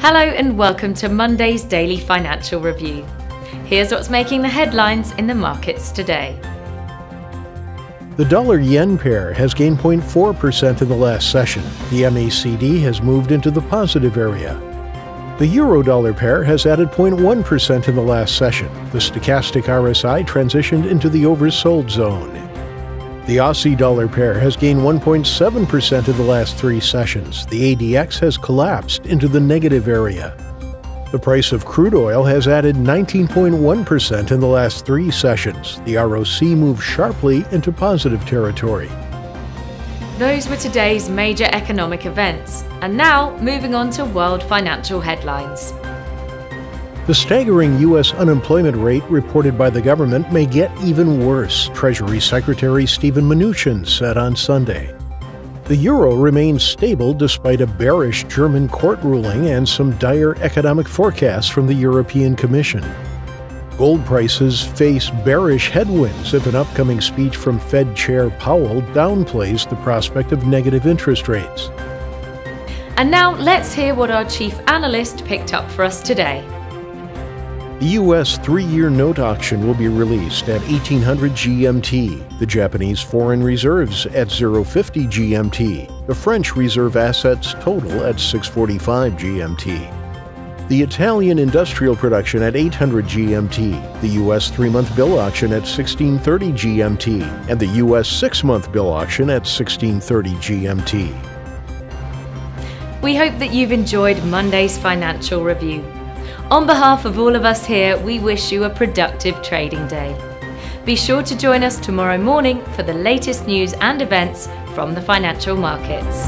Hello and welcome to Monday's Daily Financial Review. Here's what's making the headlines in the markets today. The dollar yen pair has gained 0.4% in the last session. The MACD has moved into the positive area. The euro dollar pair has added 0.1% in the last session. The stochastic RSI transitioned into the oversold zone. The Aussie dollar pair has gained 1.7% in the last three sessions. The ADX has collapsed into the negative area. The price of crude oil has added 19.1% in the last three sessions. The ROC moved sharply into positive territory. Those were today's major economic events. And now, moving on to world financial headlines. The staggering U.S. unemployment rate reported by the government may get even worse, Treasury Secretary Steven Mnuchin said on Sunday. The euro remains stable despite a bearish German court ruling and some dire economic forecasts from the European Commission. Gold prices face bearish headwinds if an upcoming speech from Fed Chair Powell downplays the prospect of negative interest rates. And now let's hear what our chief analyst picked up for us today. The U.S. three year note auction will be released at 1800 GMT, the Japanese foreign reserves at 050 GMT, the French reserve assets total at 645 GMT. The Italian industrial production at 800 GMT, the U.S. three month bill auction at 1630 GMT, and the U.S. six month bill auction at 1630 GMT. We hope that you've enjoyed Monday's financial review. On behalf of all of us here, we wish you a productive trading day. Be sure to join us tomorrow morning for the latest news and events from the financial markets.